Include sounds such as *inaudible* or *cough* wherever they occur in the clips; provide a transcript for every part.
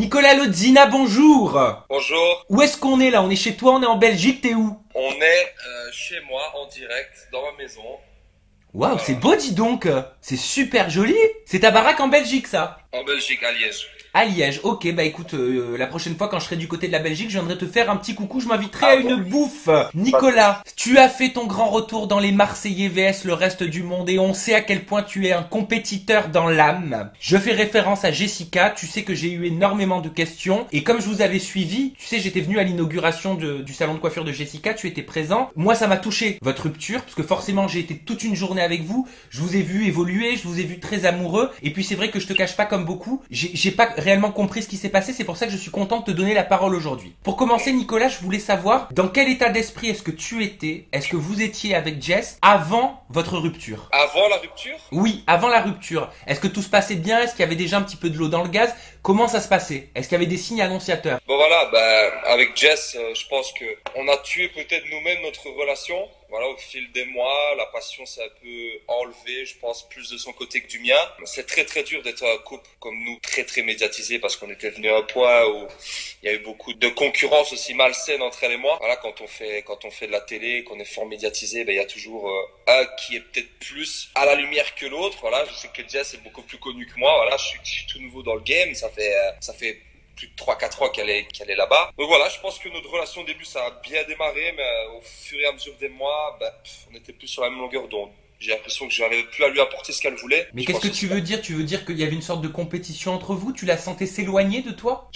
Nicolas Lodzina, bonjour. Bonjour, Où est-ce qu'on est là? On est chez toi, on est en Belgique, t'es où? On est euh, chez moi en direct dans ma maison. Waouh, c'est beau dis donc. C'est super joli. C'est ta baraque en Belgique ça? En Belgique, à Liège. À Liège, ok, bah écoute, euh, la prochaine fois quand je serai du côté de la Belgique, je viendrai te faire un petit coucou, je m'inviterai Ah à une bouffe. Nicolas, tu as fait ton grand retour dans les Marseillais VS le reste du monde et on sait à quel point tu es un compétiteur dans l'âme. Je fais référence à Jessica, tu sais que j'ai eu énormément de questions et comme je vous avais suivi, tu sais j'étais venu à l'inauguration du salon de coiffure de Jessica, tu étais présent. Moi ça m'a touché votre rupture parce que forcément j'ai été toute une journée avec vous, je vous ai vu évoluer, je vous ai vu très amoureux. Et puis c'est vrai que je te cache pas comme beaucoup, j'ai pas réellement compris ce qui s'est passé, c'est pour ça que je suis content de te donner la parole aujourd'hui. Pour commencer Nicolas, je voulais savoir dans quel état d'esprit est-ce que tu étais, est-ce que vous étiez avec Jess avant votre rupture? Avant la rupture, oui, avant la rupture. Est-ce que tout se passait bien? Est-ce qu'il y avait déjà un petit peu de l'eau dans le gaz? Comment ça se passait? Est-ce qu'il y avait des signes annonciateurs? Bon voilà, bah, avec Jess, euh, je pense que on a tué peut-être nous-mêmes notre relation. Voilà, au fil des mois, la passion s'est un peu enlevée, je pense, plus de son côté que du mien. C'est très très dur d'être un couple comme nous, très très médiatisé, parce qu'on était venu à un point où il y a eu beaucoup de concurrence aussi malsaine entre elle et moi. Voilà, quand on fait quand on fait de la télé, qu'on est fort médiatisé, ben il y a toujours euh, un qui est peut-être plus à la lumière que l'autre. Voilà, je sais que Jess est beaucoup plus connue que moi. Voilà, je suis, je suis tout nouveau dans le game. Ça fait euh, ça fait plus de 3-4 ans qu'elle est, qu'elle est là-bas. Donc voilà, je pense que notre relation au début, ça a bien démarré, mais euh, au fur et à mesure des mois, pff, on était plus sur la même longueur d'onde. J'ai l'impression que j'arrivais plus à lui apporter ce qu'elle voulait. Mais qu'est-ce que tu veux dire? Tu veux dire qu'il y avait une sorte de compétition entre vous? Tu la sentais s'éloigner de toi?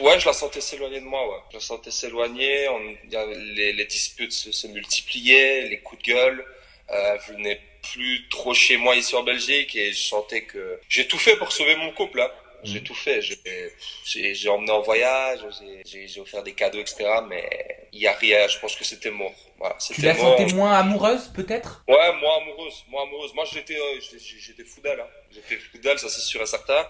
Ouais, je la sentais s'éloigner de moi, ouais. Je la sentais s'éloigner, on, les, les disputes se, se multipliaient, les coups de gueule. Euh, elle venait plus trop chez moi ici en Belgique et je sentais que j'ai tout fait pour sauver mon couple, hein. J'ai Mhm. tout fait. J'ai- emmené en voyage, j'ai- offert des cadeaux, etc. Mais il y a rien. Je pense que c'était mort. Voilà, Tu la mort. sentais moins amoureuse peut-être? Ouais, moi amoureuse, moi amoureuse. Moi j'étais, euh, j'étais- fou d'elle. Hein. J'étais fou d'elle, ça c'est sûr et certain.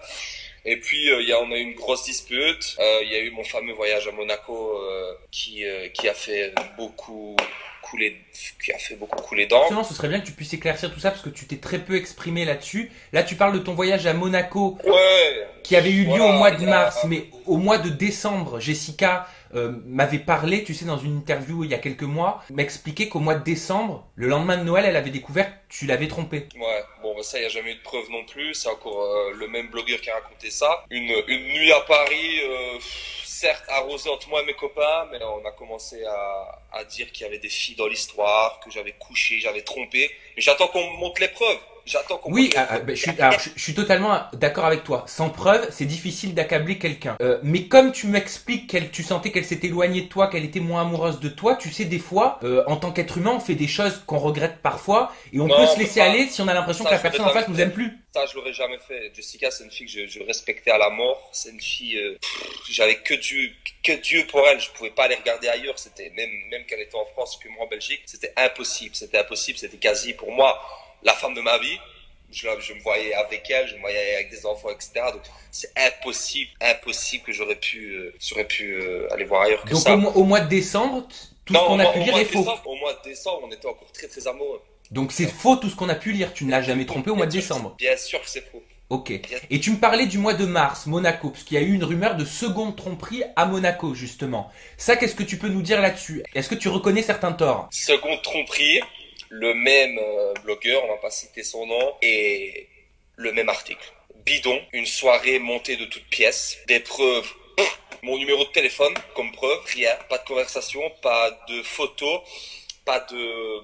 Et puis euh, il y a, on a eu une grosse dispute. Euh, Il y a eu mon fameux voyage à Monaco euh, qui euh, qui a fait beaucoup couler, qui a fait beaucoup couler d'encre. Justement, ce serait bien que tu puisses éclaircir tout ça parce que tu t'es très peu exprimé là-dessus. Là, tu parles de ton voyage à Monaco Ouais. Qui avait eu lieu Voilà, au mois de mars, mais au mois de décembre, Jessica euh, m'avait parlé, tu sais, dans une interview il y a quelques mois, m'expliquait qu'au mois de décembre, le lendemain de Noël, elle avait découvert que tu l'avais trompé. Ouais, bon, bah, ça, il n'y a jamais eu de preuve non plus. C'est encore euh, le même blogueur qui a raconté ça. Une, une nuit à Paris, euh, certes arrosée entre moi et mes copains, mais on a commencé à, à dire qu'il y avait des filles dans l'histoire, que j'avais couché, j'avais trompé. Mais j'attends qu'on me montre les preuves. J'attends qu'on Oui, preuves. bah, je, suis, alors, je, je suis totalement d'accord avec toi. Sans preuve, c'est difficile d'accabler quelqu'un. Euh, mais comme tu m'expliques qu'elle, tu sentais qu'elle s'était éloignée de toi, qu'elle était moins amoureuse de toi, tu sais, des fois, euh, en tant qu'être humain, on fait des choses qu'on regrette parfois, et on Non, peut se laisser aller si on a l'impression que la personne en face le nous aime plus. Ça, je l'aurais jamais fait. Jessica, c'est une fille que je, je respectais à la mort. C'est une fille, euh, j'avais que Dieu, que Dieu pour elle. Je pouvais pas aller regarder ailleurs. C'était même, même qu'elle était en France, que moi en Belgique, c'était impossible. C'était impossible. C'était quasi pour moi la femme de ma vie. Je, me voyais avec elle, je me voyais avec des enfants, etc. Donc c'est impossible, impossible que j'aurais pu, euh, j'aurais pu euh, aller voir ailleurs que Donc ça. au, mois- au mois de décembre, tout Non, ce qu'on a pu lire est faux. décembre- Au mois de décembre, on était encore très très amoureux. Donc c'est faux tout ce qu'on a pu lire. Tu ne l'as jamais trompé au mois de décembre. Bien sûr que c'est faux. Ok. Et tu me parlais du mois de mars, Monaco, parce qu'il y a eu une rumeur de seconde tromperie à Monaco, justement. Ça, qu'est-ce que tu peux nous dire là-dessus? Est-ce que tu reconnais certains torts? Seconde tromperie, le même euh, blogueur, on va pas citer son nom, et le même article. Bidon, une soirée montée de toutes pièces, des preuves, mon numéro de téléphone comme preuve, rien, pas de conversation, pas de photos, pas de...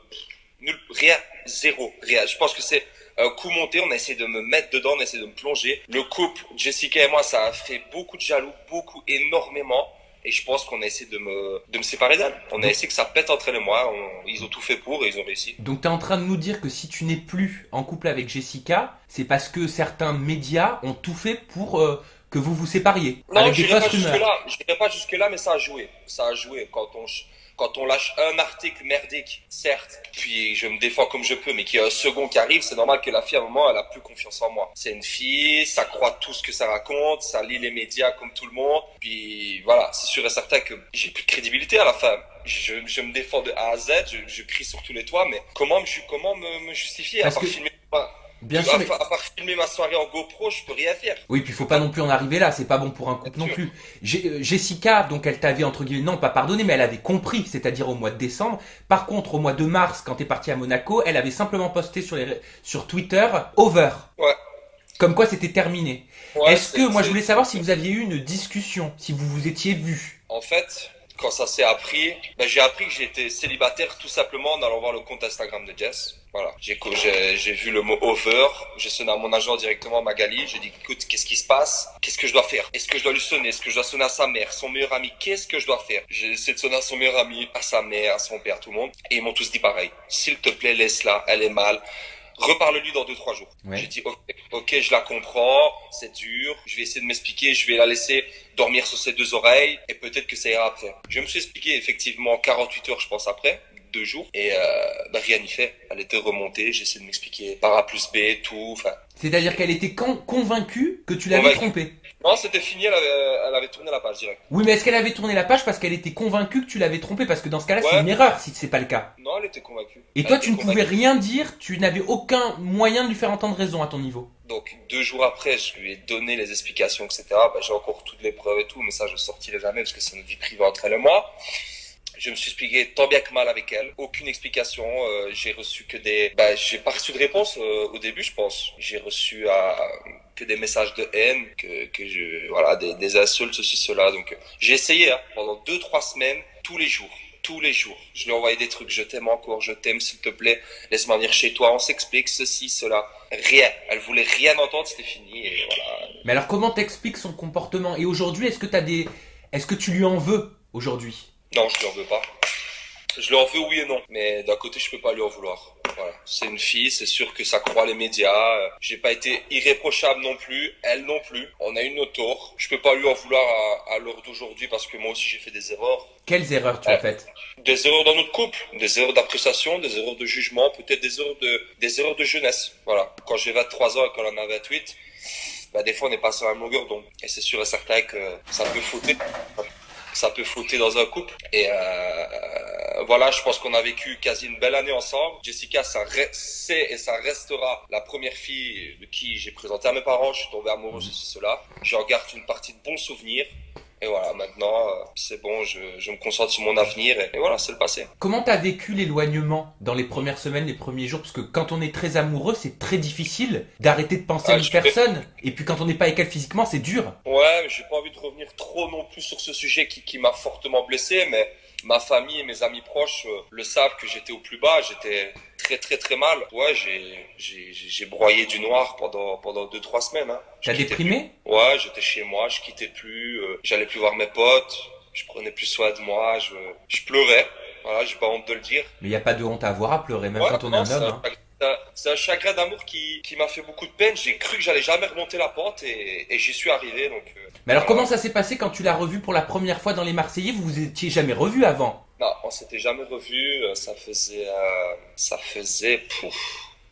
nul, rien, zéro, rien. Je pense que c'est un coup monté, on a essayé de me mettre dedans, on a essayé de me plonger. Le couple, Jessica et moi, ça a fait beaucoup de jaloux, beaucoup, énormément. Et je pense qu'on a essayé de me, de me séparer d'elle. On a essayé que ça pète entre elle et moi. On- ils ont tout fait pour et ils ont réussi. Donc tu es en train de nous dire que si tu n'es plus en couple avec Jessica, c'est parce que certains médias ont tout fait pour euh, que vous vous sépariez. Non, je n'irai pas jusque-là. Mais ça a joué. Ça a joué quand on, quand on lâche un article merdique, certes, puis je me défends comme je peux, mais qu'il y a un second qui arrive, c'est normal que la fille, à un moment, elle a plus confiance en moi. C'est une fille, ça croit tout ce que ça raconte, ça lit les médias comme tout le monde, puis voilà, c'est sûr et certain que j'ai plus de crédibilité à la fin. Je, je me défends de A à Z, je, je crie sur tous les toits, mais comment, me comment me, me justifier à part que- filmer? Pas Bien sûr, à, mais- à part filmer ma soirée en GoPro, je peux rien faire. Oui, puis faut pas non plus en arriver là, c'est pas bon pour un couple non sûr. plus. Euh, Jessica, donc elle t'avait entre guillemets non pas pardonné, mais elle avait compris, c'est-à-dire au mois de décembre. Par contre, au mois de mars, quand t'es parti à Monaco, elle avait simplement posté sur les sur Twitter over. Ouais. Comme quoi c'était terminé. Ouais, Est-ce que moi je voulais savoir si vous aviez eu une discussion, si vous vous étiez vus? En fait, quand ça s'est appris, ben, j'ai appris que j'étais célibataire tout simplement en allant voir le compte Instagram de Jess. Voilà. J'ai, j'ai vu le mot over. J'ai sonné à mon agent directement, Magali. J'ai dit, écoute, qu'est-ce qui se passe? Qu'est-ce que je dois faire? Est-ce que je dois lui sonner? Est-ce que je dois sonner à sa mère, son meilleur ami? Qu'est-ce que je dois faire? J'ai essayé de sonner à son meilleur ami, à sa mère, à son père, tout le monde. Et ils m'ont tous dit pareil. S'il te plaît, laisse-la. Elle est mal. Reparle-lui dans deux, trois jours. Ouais. J'ai dit, ok, ok, je la comprends, c'est dur, je vais essayer de m'expliquer, je vais la laisser dormir sur ses deux oreilles, et peut-être que ça ira après. Je me suis expliqué effectivement 48 heures, je pense, après, deux jours, et euh, bah, rien n'y fait. Elle était remontée, j'ai essayé de m'expliquer par A plus B, tout, enfin... C'est-à-dire qu'elle était con- convaincue que tu l'avais trompée. Non, c'était fini, elle avait, elle avait tourné la page direct. Oui, mais est-ce qu'elle avait tourné la page parce qu'elle était convaincue que tu l'avais trompée? Parce que dans ce cas-là, c'est une erreur si c'est pas le cas. Non, elle était convaincue. Et Elle toi, tu ne convaincue. pouvais rien dire, tu n'avais aucun moyen de lui faire entendre raison à ton niveau. Donc deux jours après, je lui ai donné les explications, etc. Bah, j'ai encore toutes les preuves et tout, mais ça je sortirai jamais parce que c'est une vie privée entre elle et moi. Je me suis expliqué tant bien que mal avec elle, aucune explication. euh, j'ai reçu que des, bah, j'ai pas reçu de réponse euh, au début, je pense. J'ai reçu à que des messages de haine, que, que je, voilà, des, des insultes, ceci, cela. Donc euh, j'ai essayé hein, pendant deux trois semaines, tous les jours, tous les jours. Je lui ai envoyé des trucs, je t'aime encore, je t'aime, s'il te plaît, laisse-moi venir chez toi, on s'explique, ceci, cela. Rien. Elle voulait rien entendre, c'était fini et voilà. Mais alors, comment t'expliques son comportement? Et aujourd'hui, est-ce que t'as des, est-ce que tu lui en veux aujourd'hui? Non, je lui en veux pas. Je lui en veux oui et non, mais d'un côté je peux pas lui en vouloir. Voilà, c'est une fille, c'est sûr que ça croit les médias. euh, J'ai pas été irréprochable non plus, elle non plus. On a eu nos torts. Je peux pas lui en vouloir à, à l'heure d'aujourd'hui parce que moi aussi j'ai fait des erreurs. Quelles erreurs tu as faites? Des erreurs dans notre couple, des erreurs d'appréciation, des erreurs de jugement, peut-être des erreurs de, des erreurs de jeunesse. Voilà. Quand j'ai 23 ans et qu'elle en a 28, bah, des fois on n'est pas sur la même longueur d'onde. Et c'est sûr et certain que ça peut fauter. Ça peut fauter dans un couple. Et euh, voilà, je pense qu'on a vécu quasi une belle année ensemble. Jessica, ça c'est et ça restera la première fille de qui j'ai présenté à mes parents. Je suis tombé amoureux de cela. J'en garde une partie de bons souvenirs. Et voilà, maintenant, euh, c'est bon, je, je me concentre sur mon avenir. Et, et voilà, c'est le passé. Comment t'as vécu l'éloignement dans les premières semaines, les premiers jours? Parce que quand on est très amoureux, c'est très difficile d'arrêter de penser à Ah, une personne. Et puis quand on n'est pas avec elle physiquement, c'est dur. Ouais, mais j'ai pas envie de revenir trop non plus sur ce sujet qui, qui m'a fortement blessé, mais ma famille et mes amis proches euh, le savent que j'étais au plus bas, j'étais très très très mal. Ouais, j'ai broyé du noir pendant pendant deux trois semaines. Hein. T'as déprimé? plus. Ouais, j'étais chez moi, je quittais plus, euh, j'allais plus voir mes potes, je prenais plus soin de moi, je je pleurais. Voilà, j'ai pas honte de le dire. Mais il n'y a pas de honte à avoir à pleurer, même Ouais, quand on non, est un homme. hein. C'est un- chagrin d'amour qui, qui m'a fait beaucoup de peine. J'ai cru que j'allais jamais remonter la pente et, et j'y suis arrivé. Donc, euh, Mais alors comment ça s'est passé quand tu l'as revu pour la première fois dans les Marseillais? Vous vous étiez jamais revu avant? Non, on s'était jamais revu. euh, Ça faisait, euh, ça faisait pouf,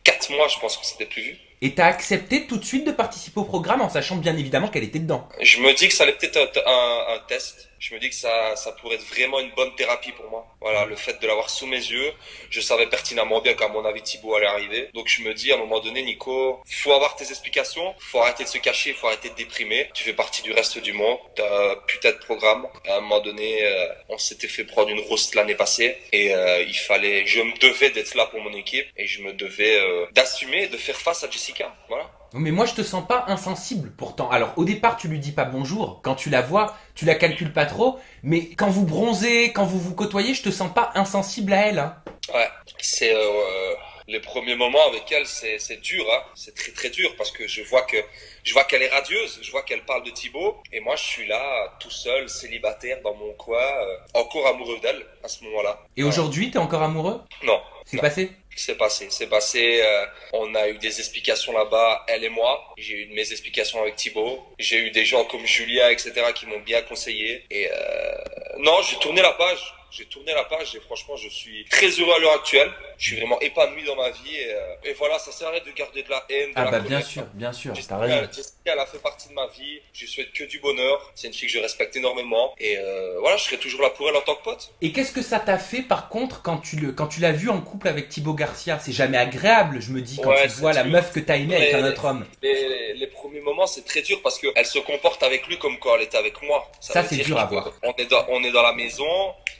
quatre mois, je pense qu'on s'était plus vu. Et t'as accepté tout de suite de participer au programme en sachant bien évidemment qu'elle était dedans. Je me dis que ça allait peut-être être un, un test. Je me dis que ça, ça pourrait être vraiment une bonne thérapie pour moi. Voilà, le fait de l'avoir sous mes yeux, je savais pertinemment bien qu'à mon avis Thibaut allait arriver. Donc je me dis à un moment donné, Nico, faut avoir tes explications, faut arrêter de se cacher, faut arrêter de déprimer. Tu fais partie du reste du monde, t'as putain de programme. À un moment donné, euh, on s'était fait prendre une roast l'année passée et euh, il fallait, je me devais d'être là pour mon équipe et je me devais euh, d'assumer de faire face à Jessica. Voilà. Mais moi je te sens pas insensible pourtant. Alors au départ tu lui dis pas bonjour, quand tu la vois, tu la calcules pas trop, mais quand vous bronzez, quand vous vous côtoyez, je te sens pas insensible à elle. Hein. Ouais, c'est euh, les premiers moments avec elle, c'est dur, hein. C'est très très dur parce que je vois que je vois qu'elle est radieuse, je vois qu'elle parle de Thibaut et moi je suis là tout seul, célibataire dans mon coin, euh, encore amoureux d'elle à ce moment-là. Et aujourd'hui t'es encore amoureux? Non, C'est passé? C'est passé, c'est passé. euh, on a eu des explications là-bas, elle et moi. J'ai eu mes explications avec Thibaut. J'ai eu des gens comme Julia, etc., qui m'ont bien conseillé. Et euh, non, j'ai tourné la page. J'ai tourné la page et franchement, je suis très heureux à l'heure actuelle. Je suis vraiment épanoui dans ma vie et, euh, et voilà, ça sert à rien de garder de la haine. De Ah la bah bien sûr, bien sûr, Jessica, raison. Jessica, elle a fait partie de ma vie. Je lui souhaite que du bonheur. C'est une fille que je respecte énormément. Et euh, voilà, je serai toujours là pour elle en tant que pote. Et qu'est-ce que ça t'a fait par contre quand tu le quand tu l'as vu en couple avec Thibaut Garcia? C'est jamais agréable, je me dis, quand Ouais, tu vois la meuf que t'as aimée avec un autre homme. Les, les premiers moments, c'est très dur parce qu'elle se comporte avec lui comme quand elle était avec moi. Ça, c'est dur à voir. On est, dans, on est dans la maison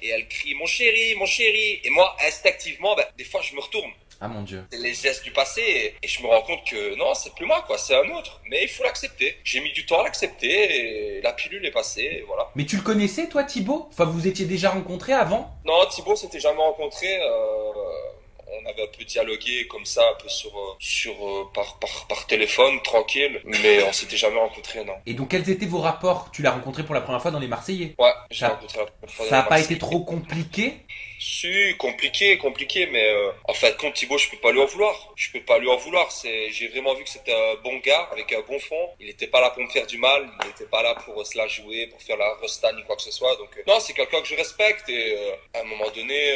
et elle crie mon chéri, mon chéri. Et moi, instinctivement, ben, des fois, je me retourne. Ah mon dieu. C'est les gestes du passé et, et je me rends compte que non, c'est plus moi, quoi, c'est un autre. Mais il faut l'accepter. J'ai mis du temps à l'accepter et la pilule est passée, et voilà. Mais tu le connaissais toi Thibaut? Enfin vous étiez déjà rencontrés avant? Non, Thibaut, s'était jamais rencontré. euh, on avait un peu dialogué comme ça, un peu sur, euh, sur euh, par, par, par téléphone, tranquille. Mais on s'était jamais rencontré, non. Et donc quels étaient vos rapports? Tu l'as rencontré pour la première fois dans les Marseillais? Ouais, j'ai Ça- rencontré la première fois Ça a dans pas été trop compliqué? Si, compliqué, compliqué, mais euh, en fait, compte Thibaut, je peux pas lui en vouloir. Je peux pas lui en vouloir. C'est, j'ai vraiment vu que c'était un bon gars avec un bon fond. Il était pas là pour me faire du mal. Il était pas là pour euh, se la jouer, pour faire la resta ni quoi que ce soit. Donc euh, non, c'est quelqu'un que je respecte et à un moment donné,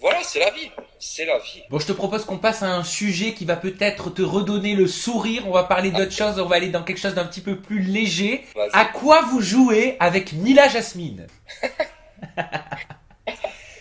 voilà, c'est la vie. C'est la vie. Bon, je te propose qu'on passe à un sujet qui va peut-être te redonner le sourire. On va parler d'autre chose, on va aller dans quelque chose d'un petit peu plus léger. À quoi vous jouez avec Mila Jasmine? *laughs*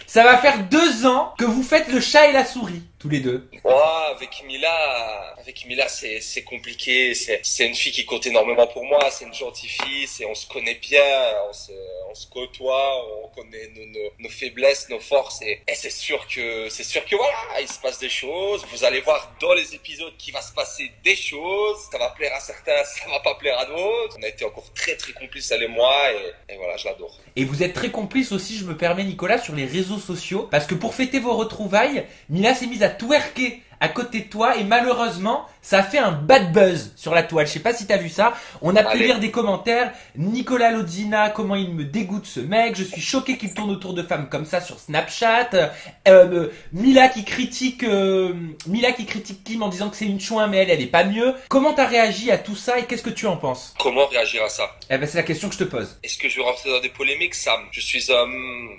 Ça va faire deux ans que vous faites le chat et la souris, tous les deux. Ouais, avec Mila, avec Mila, c'est, compliqué. C'est, une fille qui compte énormément pour moi. C'est une gentille fille. On se connaît bien. On se, on se côtoie. On connaît nos, nos, nos faiblesses, nos forces. Et, et c'est sûr que, c'est sûr que voilà, il se passe des choses. Vous allez voir dans les épisodes qu'il va se passer des choses. Ça va plaire à certains, *laughs* ça va pas plaire à d'autres. On a été encore très très complices, elle et moi. Et, et voilà, je l'adore. Et vous êtes très complice aussi, je me permets Nicolas, sur les réseaux sociaux. Parce que pour fêter vos retrouvailles, Mila s'est mise à twerker à côté de toi et malheureusement, ça a fait un bad buzz sur la toile. Je sais pas si t'as vu ça. On a pu Allez. lire des commentaires. Nicolas Lodzina, comment il me dégoûte ce mec. Je suis choqué qu'il tourne autour de femmes comme ça sur Snapchat. Euh, euh, Mila qui critique, euh, Mila qui critique Kim en disant que c'est une chouin mais elle, elle est pas mieux. Comment t'as réagi à tout ça et qu'est-ce que tu en penses? Comment réagir à ça? Eh ben c'est la question que je te pose. Est-ce que je vais rentrer dans des polémiques, Sam? Je suis un,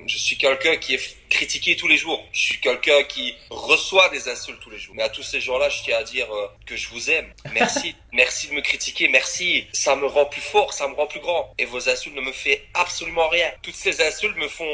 je suis quelqu'un qui est critiqué tous les jours. Je suis quelqu'un qui reçoit des insultes tous les jours. Mais à tous ces gens-là, je tiens à dire euh, que je vous aime. Merci, *laughs* merci de me critiquer, merci. Ça me rend plus fort, ça me rend plus grand. Et vos insultes ne me fait absolument rien. Toutes ces insultes me font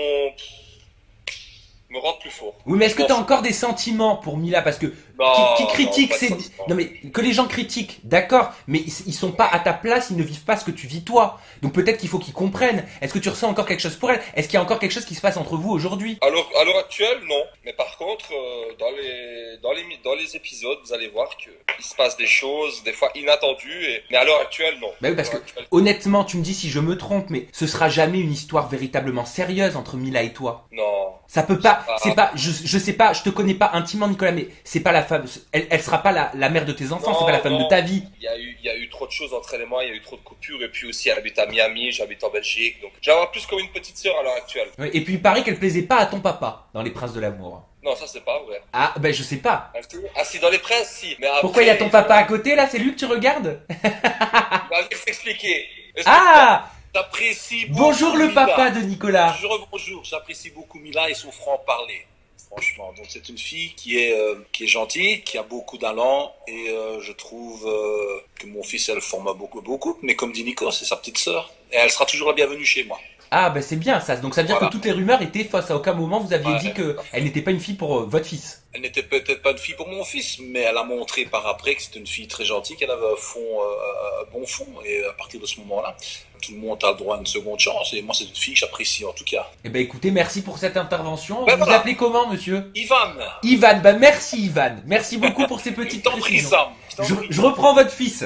me rendent plus fort. Oui, mais est-ce que pense- encore des sentiments pour Mila? Parce que Non, qui, qui non, critique, pas de c'est sentiment. non mais que les gens critiquent, d'accord, mais ils, ils sont pas à ta place, ils ne vivent pas ce que tu vis toi. Donc peut-être qu'il faut qu'ils comprennent. Est-ce que tu ressens encore quelque chose pour elle Est-ce qu'il y a encore quelque chose qui se passe entre vous aujourd'hui? L'heure à l'heure actuelle, non. Mais par contre, euh, dans les dans les mi- dans les épisodes, vous allez voir que il se passe des choses, des fois inattendues. Et... Mais à l'heure actuelle, non. Bah oui, parce que actuelle, honnêtement, tu me dis si je me trompe, mais ce sera jamais une histoire véritablement sérieuse entre Mila et toi. non. Ça peut pas, c'est pas, je, je sais pas, je te connais pas intimement Nicolas, mais c'est pas la femme, elle, elle sera pas la, la mère de tes enfants, c'est pas la femme non. de ta vie. Il y a eu il y a eu trop de choses entre elle et moi. Il y a eu trop de coupures. Et puis aussi, elle habite à Miami, j'habite en Belgique. Donc, j'avais plus comme une petite sœur à l'heure actuelle. Et puis il paraît qu'elle plaisait pas à ton papa dans Les Princes de l'amour. Non, ça c'est pas vrai. Ah, ben je sais pas. Ah si, dans les princes, si. Mais après, Pourquoi il y a ton papa à côté là? C'est lui que tu regardes? *laughs* Vas-y, s'expliquer. Est-ce que Ah J'apprécie Bonjour le papa de Nicolas. Je rebonjour, j'apprécie beaucoup Mila et son franc-parler. Franchement, donc c'est une fille qui est euh, qui est gentille, qui a beaucoup d'allant et euh, je trouve euh, que mon fils elle forme beaucoup beaucoup. Mais comme dit Nico, c'est sa petite sœur et elle sera toujours la bienvenue chez moi. Ah ben c'est bien ça. Donc ça veut dire Voilà. que toutes les rumeurs étaient fausses. À aucun moment vous aviez Ouais. dit que elle n'était pas une fille pour euh, votre fils. Elle n'était peut-être pas une fille pour mon fils, mais elle a montré par après que c'était une fille très gentille, qu'elle avait un fond, euh, un bon fond. Et à partir de ce moment-là, tout le monde a le droit à une seconde chance. Et moi, c'est une fille que j'apprécie en tout cas. Eh ben écoutez, merci pour cette intervention. Ben vous vous appelez comment monsieur? Ivan, Ivan. Ben merci Ivan. Merci beaucoup pour ces *laughs* petites précisions. Sam. je je reprends votre fils.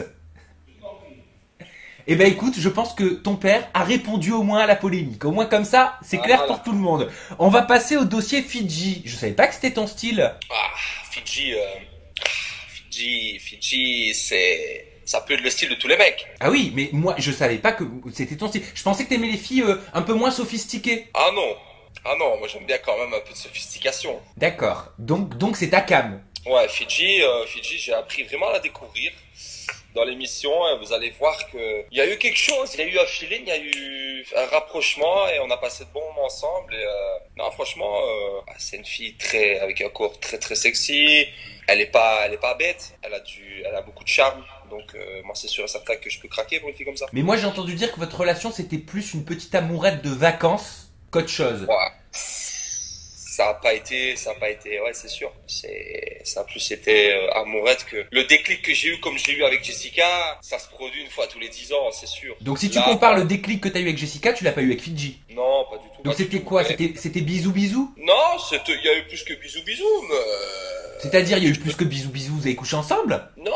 Eh ben écoute, je pense que ton père a répondu au moins à la polémique. Au moins comme ça, c'est Ah, clair voilà. pour tout le monde. On va passer au dossier Fidji. Je savais pas que c'était ton style. Ah, Fidji, euh, ah, Fidji, Fidji, c'est, ça peut être le style de tous les mecs. Ah oui, mais moi je savais pas que c'était ton style. Je pensais que t'aimais les filles euh, un peu moins sophistiquées. Ah non, ah non, moi j'aime bien quand même un peu de sophistication. D'accord. Donc donc c'est ta cam. Ouais, Fidji, euh, Fidji, j'ai appris vraiment à la découvrir dans l'émission. et Vous allez voir que il y a eu quelque chose, il y a eu un feeling, il y a eu un rapprochement et on a passé de bons moments ensemble. Et, euh, non, franchement, euh, ah, c'est une fille très avec un corps très très sexy. Elle est pas, elle est pas bête. Elle a du, elle a beaucoup de charme. Donc euh, moi, c'est sûr et certain que je peux craquer pour une fille comme ça. Mais moi, j'ai entendu dire que votre relation, c'était plus une petite amourette de vacances qu'autre chose. Ouais. Ça a pas été, ça a pas été, ouais, c'est sûr. C'est, ça a plus été euh, amourette que le déclic que j'ai eu, comme j'ai eu avec Jessica, ça se produit une fois tous les dix ans, c'est sûr. Donc si tu Là, compares le déclic que t'as eu avec Jessica, tu l'as pas eu avec Fidji. Non, pas du tout. Donc c'était quoi? C'était c'était bisous bisous? Non, c'était, il y a eu plus que bisous bisous, mais euh, C'est-à-dire il y a eu plus que bisous bisous, vous avez couché ensemble? Non.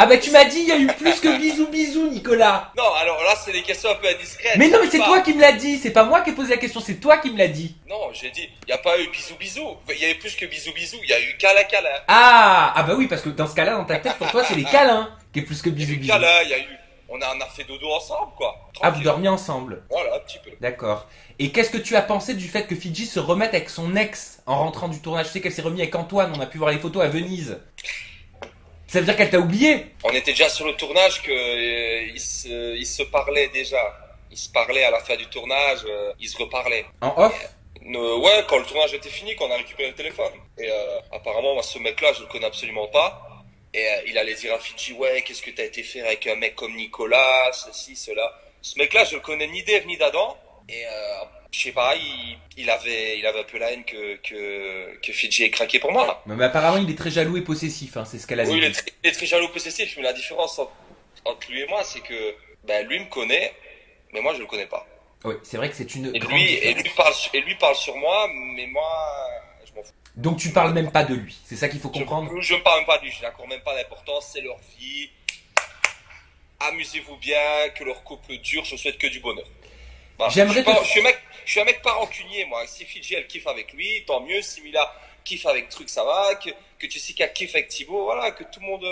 Ah bah tu m'as dit il y a eu plus que bisous bisous Nicolas Non, alors là, c'est des questions un peu indiscrètes. Mais non mais c'est toi qui me l'as dit, c'est pas moi qui ai posé la question, c'est toi qui me l'as dit. Non, j'ai dit, il y a pas eu bisous bisous. Il y a eu plus que bisous bisous. Il y a eu câlin câlin. Ah Ah bah oui parce que dans ce cas-là dans ta tête pour toi c'est les câlins qui est plus que Il y a bisous eu bisous. câlin. Il y a eu, on a, on a fait dodo ensemble, quoi. Ah vous dormiez ensemble, Voilà, un petit peu. d'accord. Et qu'est-ce que tu as pensé du fait que Fidji se remette avec son ex en rentrant du tournage? Je sais qu'elle s'est remise avec Antoine, on a pu voir les photos à Venise. Ça veut dire qu'elle t'a oublié On était déjà sur le tournage que euh, se, ils se parlaient déjà. Ils se parlaient à la fin du tournage. euh, ils se reparlaient. En off? Euh, ouais, quand le tournage était fini, quand on a récupéré le téléphone. Et euh, apparemment, moi, ce mec-là, je le connais absolument pas. Et euh, il allait dire à Fidji, ouais, qu'est-ce que t'as été faire avec un mec comme Nicolas, ceci, cela. Ce mec-là, je le connais ni d'Ève ni d'Adam. Et euh, je sais pas, il, il avait, il avait un peu la haine que, que, que Fidji ait craqué pour moi. Là. Mais apparemment il est très jaloux et possessif, hein, c'est ce qu'elle a Oui, dit. très, il est très jaloux possessif, mais la différence entre, entre lui et moi, c'est que ben, lui me connaît, mais moi, je le connais pas. Oui, c'est vrai que c'est une Et lui, et lui, parle, sur- et lui parle sur moi, mais moi, je m'en fous. Donc tu parles même pas de lui, c'est ça qu'il faut comprendre? je ne parle même pas de lui, je n'accorde même pas d'importance, c'est leur vie. Amusez-vous bien, que leur couple dure, je souhaite que du bonheur. Voilà. J'aimerais je, te- je suis mec, je suis un mec pas rancunier, moi. Si Fidji, elle kiffe avec lui, tant mieux. Si Mila kiffe avec Truc, ça va. Que, que Jessica kiffe avec Thibaut, voilà. Que tout le monde,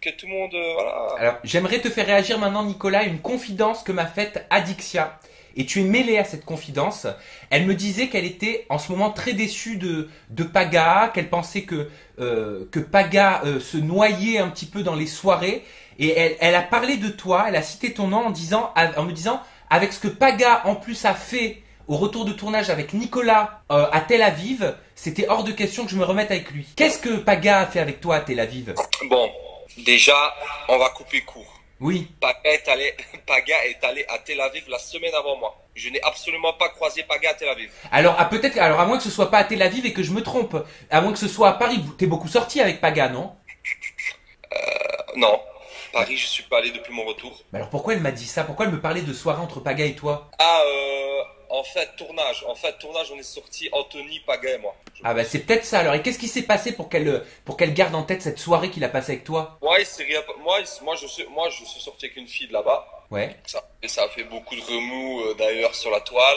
que tout le monde, euh, voilà. Alors j'aimerais te faire réagir maintenant Nicolas une confidence que m'a faite Adixia. Et tu es mêlé à cette confidence. Elle me disait qu'elle était en ce moment très déçue de, de Paga, qu'elle pensait que, euh, que Paga euh, se noyait un petit peu dans les soirées. Et elle, elle a parlé de toi, elle a cité ton nom en, disant, en me disant, avec ce que Paga en plus a fait au retour de tournage avec Nicolas euh, à Tel Aviv, c'était hors de question que je me remette avec lui. Qu'est-ce que Paga a fait avec toi à Tel Aviv? Bon, déjà, on va couper court. Oui, Paga est allé, *laughs* Paga est allé à Tel Aviv la semaine avant moi. Je n'ai absolument pas croisé Paga à Tel Aviv. Alors, ah, peut-être, alors à moins que ce soit pas à Tel Aviv et que je me trompe, à moins que ce soit à Paris, vous- t'es beaucoup sorti avec Paga, non? Euh, non, Paris, je suis pas allé depuis mon retour. Mais alors pourquoi elle m'a dit ça? Pourquoi elle me parlait de soirée entre Paga et toi? Ah, euh, en fait, tournage. En fait, tournage, on est sorti Anthony, Paga et moi. Ah bah c'est peut-être ça. Alors, et qu'est-ce qui s'est passé pour qu'elle euh, pour qu'elle garde en tête cette soirée qu'il a passée avec toi il s'est rien- moi, moi, je suis, moi, je suis sorti avec une fille de là-bas. Ouais. Ça, et ça a fait beaucoup de remous euh, d'ailleurs sur la toile.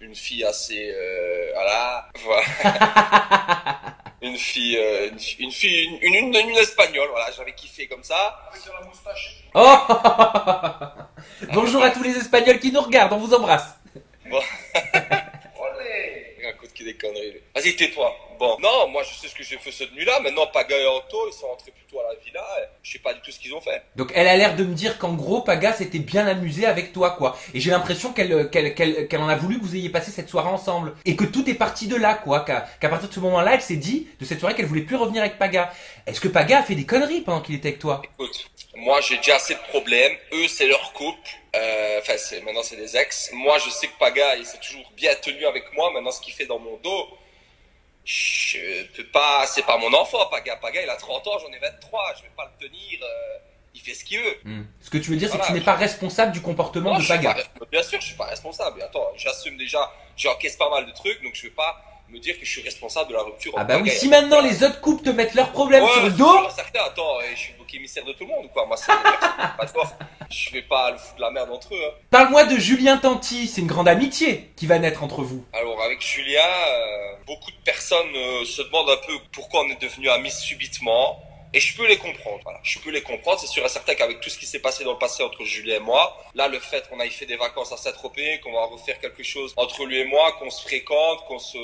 Une fille assez, euh, voilà, voilà. *laughs* une fille, euh, une, fi- une fille, une, une, une, une espagnole. Voilà, j'avais kiffé comme ça. Avec de la moustache. Oh *laughs* Bonjour à tous les Espagnols qui nous regardent, on vous embrasse. *laughs* Olé Raconte qui des conneries. Vas-y, tais-toi. Bon, non, moi je sais ce que j'ai fait cette nuit-là. Maintenant, Paga et Anto, ils sont rentrés plutôt à la villa. Je sais pas du tout ce qu'ils ont fait. Donc elle a l'air de me dire qu'en gros Paga s'était bien amusé avec toi quoi. Et j'ai l'impression qu'elle euh, qu'elle en a voulu que vous ayez passé cette soirée ensemble et que tout est parti de là quoi. Qu'à partir de ce moment-là, elle s'est dit de cette soirée qu'elle voulait plus revenir avec Paga. Est-ce que Paga a fait des conneries pendant qu'il était avec toi? Écoute, moi j'ai déjà assez de problèmes. Eux, c'est leur couple. Euh, Enfin, maintenant c'est des ex. Moi, je sais que Paga, il s'est toujours bien tenu avec moi. Maintenant, ce qu'il fait dans mon dos, je peux pas. C'est pas mon enfant, Paga. Paga, il a 30 ans, j'en ai 23. Je vais pas le tenir. euh, il fait ce qu'il veut. Hmm. Ce que tu veux dire, c'est que tu n'es pas responsable du comportement de Paga. pas- bien sûr, je suis pas responsable. Attends, j'assume déjà. J'encaisse pas mal de trucs, donc je vais pas me dire que je suis responsable de la rupture. Ah bah oui, si maintenant les autres couples te mettent leurs problèmes Ouais, sur le dos. Attends, eh, je suis bouc émissaire de tout le monde ou quoi Moi, c'est *laughs* pas de force. Je vais pas le foutre de la merde entre eux. hein. parle-moi de Julien Tanti, c'est une grande amitié qui va naître entre vous. Alors, avec Julia, euh, beaucoup de personnes euh, se demandent un peu pourquoi on est devenu amis subitement. Et je peux les comprendre. Voilà, je peux les comprendre. C'est sûr et certain qu'avec tout ce qui s'est passé dans le passé entre Julien et moi, là, le fait qu'on aille fait des vacances à Saint-Tropez, qu'on va refaire quelque chose entre lui et moi, qu'on se fréquente, qu'on se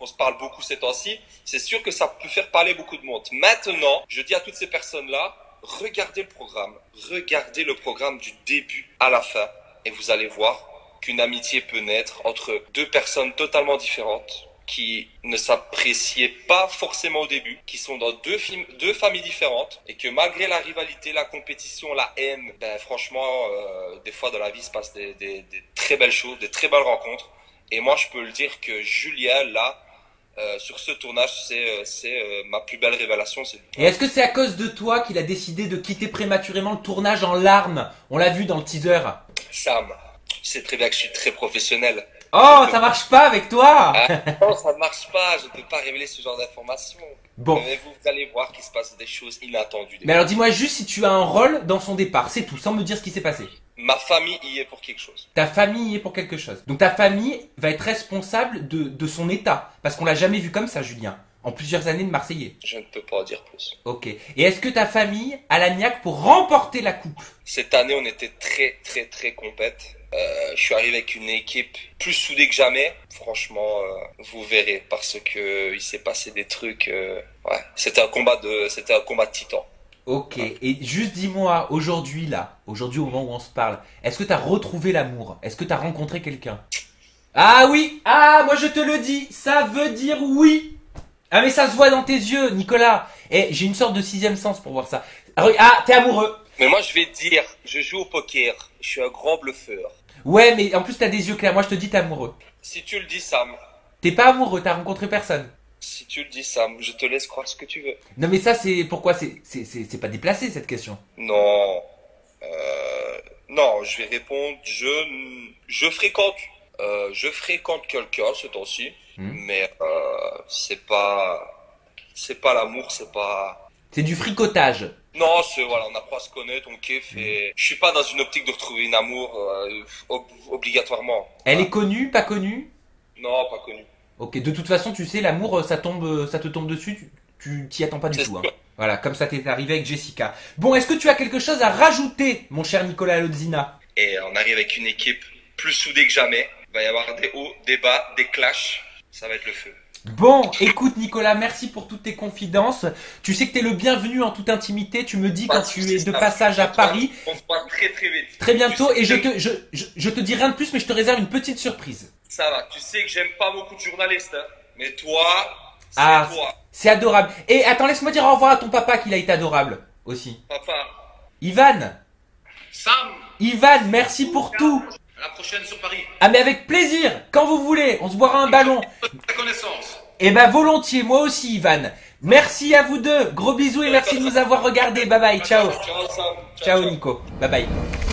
qu'on se parle beaucoup ces temps-ci, c'est sûr que ça peut faire parler beaucoup de monde. Maintenant, je dis à toutes ces personnes-là, regardez le programme, regardez le programme du début à la fin, et vous allez voir qu'une amitié peut naître entre deux personnes totalement différentes qui ne s'appréciaient pas forcément au début, qui sont dans deux, familles différentes, et que malgré la rivalité, la compétition, la haine, ben franchement, euh, des fois dans la vie se passe des, des, des, très belles choses, des très belles rencontres. Et moi, je peux le dire que Julien, là, euh, sur ce tournage, c'est euh, c'est euh, ma plus belle révélation. Et est-ce que c'est à cause de toi qu'il a décidé de quitter prématurément le tournage en larmes? On l'a vu dans le teaser. Sam, tu sais très bien que je suis très professionnel. Oh, ça marche pas avec toi Ah, *laughs* non, ça ne marche pas, je ne peux pas révéler ce genre d'informations. Bon. Mais vous allez voir qu'il se passe des choses inattendues. Mais alors dis-moi juste si tu as un rôle dans son départ, c'est tout, sans me dire ce qui s'est passé. Ma famille y est pour quelque chose. Ta famille y est pour quelque chose. Donc ta famille va être responsable de, de son état. Parce qu'on l'a jamais vu comme ça, Julien. En plusieurs années de Marseillais. Je ne peux pas en dire plus. Ok. Et est-ce que ta famille a la niaque pour remporter la coupe? Cette année, on était très, très, très compète. Euh, je suis arrivé avec une équipe plus soudée que jamais. Franchement, euh, vous verrez parce que il s'est passé des trucs. euh, ouais, c'était un combat de, c'était un combat de titan. Ok. Et juste dis-moi, aujourd'hui là, aujourd'hui au moment où on se parle, est-ce que t'as retrouvé l'amour? Est-ce que t'as rencontré quelqu'un? Ah oui Ah, moi je te le dis, ça veut dire oui Ah mais ça se voit dans tes yeux, Nicolas Et j'ai une sorte de sixième sens pour voir ça. Ah, Ah, t'es amoureux Mais moi, je vais te dire, je joue au poker. Je suis un grand bluffeur. Ouais, mais en plus t'as des yeux clairs. Moi je te dis t'es amoureux. Si tu le dis, Sam. T'es pas amoureux, t'as rencontré personne. Si tu le dis, Sam, je te laisse croire ce que tu veux. Non mais ça c'est pourquoi c'est c'est c'est c'est pas déplacé cette question. Non. Euh, non, je vais répondre. Je, je fréquente, euh, je fréquente quelqu'un ce temps-ci, Hmm. mais euh, c'est pas, c'est pas l'amour, c'est pas. C'est du fricotage. Non, c'est voilà, on apprend à se connaître, on kiffe et je suis pas dans une optique de retrouver une amour euh, ob- obligatoirement. Elle est connue, pas connue? Non, pas connu. Ok, de toute façon, tu sais, l'amour, euh, ça tombe, euh, ça te tombe dessus, tu t'y attends pas du tout. hein. Voilà, comme ça t'est arrivé avec Jessica. Bon, est-ce que tu as quelque chose à rajouter, mon cher Nicolas Lodzina Et on arrive avec une équipe plus soudée que jamais. Il va y avoir des hauts, des bas, des clashs. Ça va être le feu. Bon, écoute Nicolas, merci pour toutes tes confidences. Tu sais que t'es le bienvenu en toute intimité. Tu me dis quand tu es de passage à Paris, On se voit très très vite. très bientôt, et je que te, je, je, je te dis rien de plus, mais je te réserve une petite surprise. Ça va, tu sais que j'aime pas beaucoup de journalistes, hein. mais toi, c'est Ah. toi, C'est adorable. Et attends, laisse-moi dire au revoir à ton papa qu'il a été adorable aussi. papa. Ivan, Sam, Ivan, merci pour tout. à la prochaine sur Paris. Ah mais avec plaisir, quand vous voulez, on se boira un ballon. Ta connaissance. Eh ben volontiers, moi aussi Ivan. Merci à vous deux, gros bisous et merci de nous avoir regardés. Bye bye, ciao. Ciao Sam. Ciao Nico, bye bye.